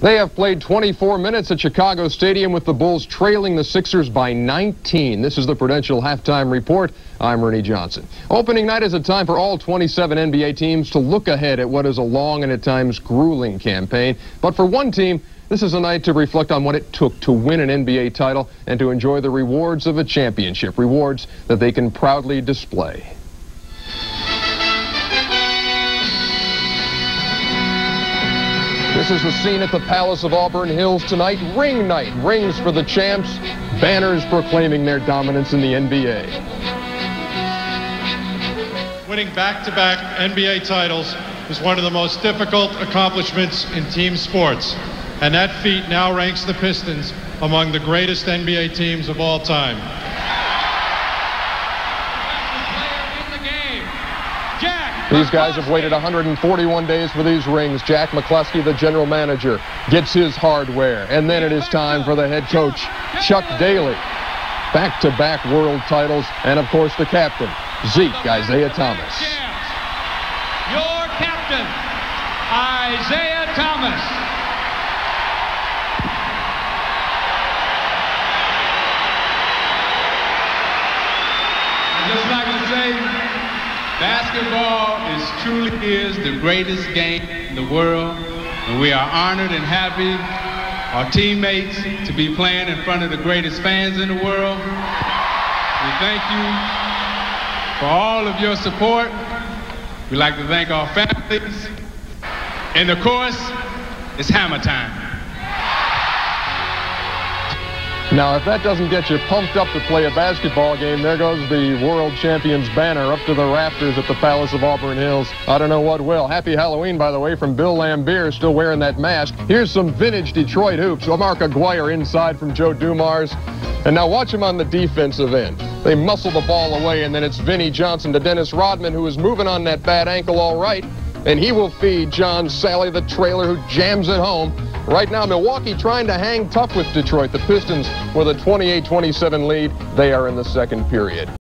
They have played 24 minutes at Chicago Stadium with the Bulls trailing the Sixers by 19. This is the Prudential Halftime Report. I'm Ernie Johnson. Opening night is a time for all 27 NBA teams to look ahead at what is a long and at times grueling campaign. But for one team, this is a night to reflect on what it took to win an NBA title and to enjoy the rewards of a championship, rewards that they can proudly display. This is the scene at the Palace of Auburn Hills tonight. Ring night. Rings for the champs. Banners proclaiming their dominance in the NBA. Winning back-to-back -back NBA titles is one of the most difficult accomplishments in team sports. And that feat now ranks the Pistons among the greatest NBA teams of all time. These guys have waited 141 days for these rings. Jack McCloskey, the general manager, gets his hardware. And then it is time for the head coach, Chuck Daly. Back-to-back -back world titles. And, of course, the captain, Zeke Isiah Thomas. Your captain, Isiah Thomas. I'd just like to say Basketball is truly is the greatest game in the world, and we are honored and happy, our teammates, to be playing in front of the greatest fans in the world. We thank you for all of your support. We'd like to thank our families. And of course, it's hammer time. Now, if that doesn't get you pumped up to play a basketball game, there goes the world champions banner up to the rafters at the Palace of Auburn Hills. I don't know what will. Happy Halloween, by the way, from Bill Laimbeer, still wearing that mask. Here's some vintage Detroit hoops. Mark Aguirre inside from Joe Dumars. And now watch him on the defensive end. They muscle the ball away, and then it's Vinnie Johnson to Dennis Rodman, who is moving on that bad ankle all right. And he will feed John Salley, the trailer, who jams it home. Right now, Milwaukee trying to hang tough with Detroit. The Pistons with a 28-27 lead. They are in the second period.